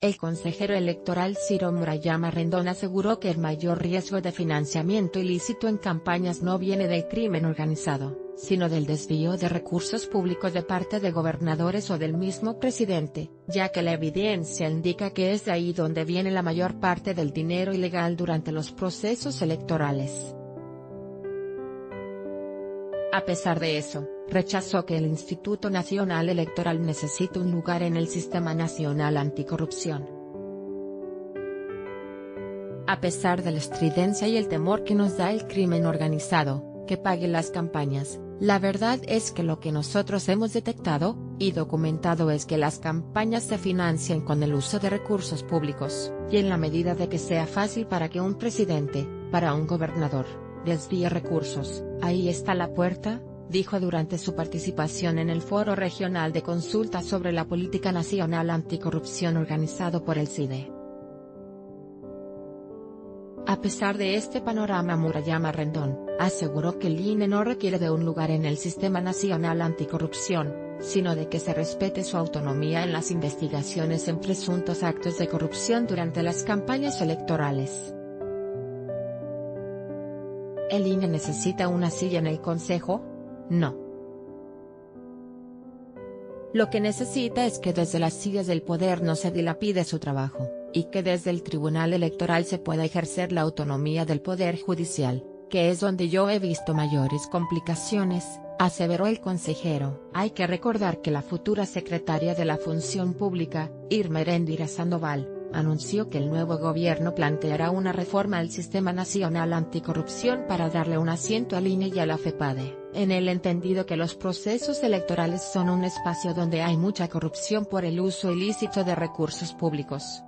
el consejero electoral Ciro Murayama Rendón aseguró que el mayor riesgo de financiamiento ilícito en campañas no viene del crimen organizado, sino del desvío de recursos públicos de parte de gobernadores o del mismo presidente, ya que la evidencia indica que es de ahí donde viene la mayor parte del dinero ilegal durante los procesos electorales. A pesar de eso, rechazó que el Instituto Nacional Electoral necesite un lugar en el Sistema Nacional Anticorrupción. A pesar de la estridencia y el temor que nos da el crimen organizado, que pague las campañas, la verdad es que lo que nosotros hemos detectado, y documentado es que las campañas se financian con el uso de recursos públicos, y en la medida de que sea fácil para que un presidente, para un gobernador, desvíe recursos, ahí está la puerta, dijo durante su participación en el Foro Regional de Consulta sobre la Política Nacional Anticorrupción organizado por el CIDE. A pesar de este panorama Murayama Rendón, aseguró que el INE no requiere de un lugar en el Sistema Nacional Anticorrupción, sino de que se respete su autonomía en las investigaciones en presuntos actos de corrupción durante las campañas electorales. ¿El INE necesita una silla en el Consejo? No. Lo que necesita es que desde las sillas del poder no se dilapide su trabajo, y que desde el Tribunal Electoral se pueda ejercer la autonomía del Poder Judicial, que es donde yo he visto mayores complicaciones, aseveró el consejero. Hay que recordar que la futura secretaria de la Función Pública, Irma Erendira Sandoval, anunció que el nuevo gobierno planteará una reforma al Sistema Nacional Anticorrupción para darle un asiento al INE y a la FEPADE, en el entendido que los procesos electorales son un espacio donde hay mucha corrupción por el uso ilícito de recursos públicos.